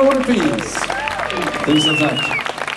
Of peace. Tusen tack.